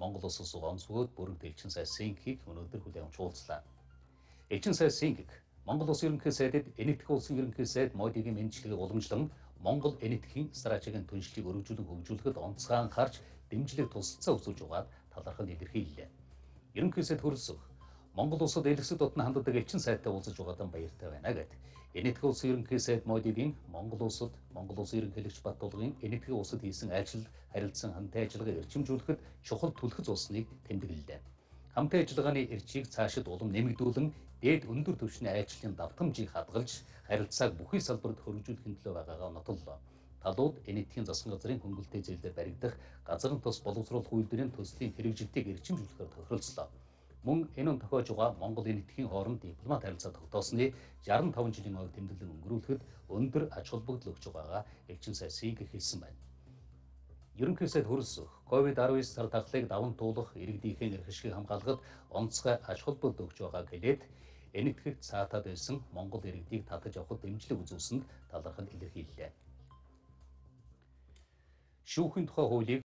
Монгол улсаас онцгойд бүрэг элчин сайд Сингийг өнөөдөр хүлээн уулзлаа. Элчин сайд Сингиг Монгол улсын ерөнхий сайдад энэтхэг улсын ерөнхий сайд Модигийн мэдчилгээг уламжлан Монгол энэтхэгийн стратегийн түншлийг өргөжүүлэн хөгжүүлэхэд онцгой анхаарч дэмжлэг тусалцаа үзүүлж байгаад талархал илэрхийллээ. Ерөнхий сайд хөрөлсөх Монгол улсад элэсэг дотн ханддаг элчин сайдтай уулзаж байгаадан баяртай байна гэд. Энэтхэг улсын ерөнхий сайд Модигийн Монгол улсад Монгол улсын ерөнхийлөгч Баттулгын энэтхэг улсад хийсэн ажил харилцан хамтын ажиллагааг эрчимжүүлэхэд чухал түлхэж улсныг тэмдэглэлээ. Хамтын ажиллагааны эрчийг цаашид улам нэмэгдүүлэн дээд өндөр түвшний ажлын давтамжийг хадгалж харилцааг бүхий салбарт хөрвжүүлэхин төлөө байгаагаа нотоллоо. Талууд энэтхийн засгийн газрын хөнгөлтэй зээлээр баригдах газрын тус боловсруулах үйлдвэрийн төслийн хэрэгжилтийг эрчимжүүлэхээр тохиролцлоо. Мөн энэ он тохиож байгаа Монгол энэтхийн хооронд дипломат харилцаа тогтоосны 65 жилийн ойг тэмдэглэн өнгөрүүлэхэд өндөр ач холбогдол өгч байгаагаа элчин сайд Сиг хэлсэн байна. Ерөнхий сайд хөрөлсөх COVID-19 сар таглыг даван туулах иргэдийнхээ эрхшгийг хамгаалахад онцгой ач холбогдол өгч байгаа гэлээд энэтхэгт цаатаад байсан Монгол иргэдийг татаж авахд дэмжлэг үзүүлсэнд талархал илэрхийллээ. Шүүхийн тухай хуулийг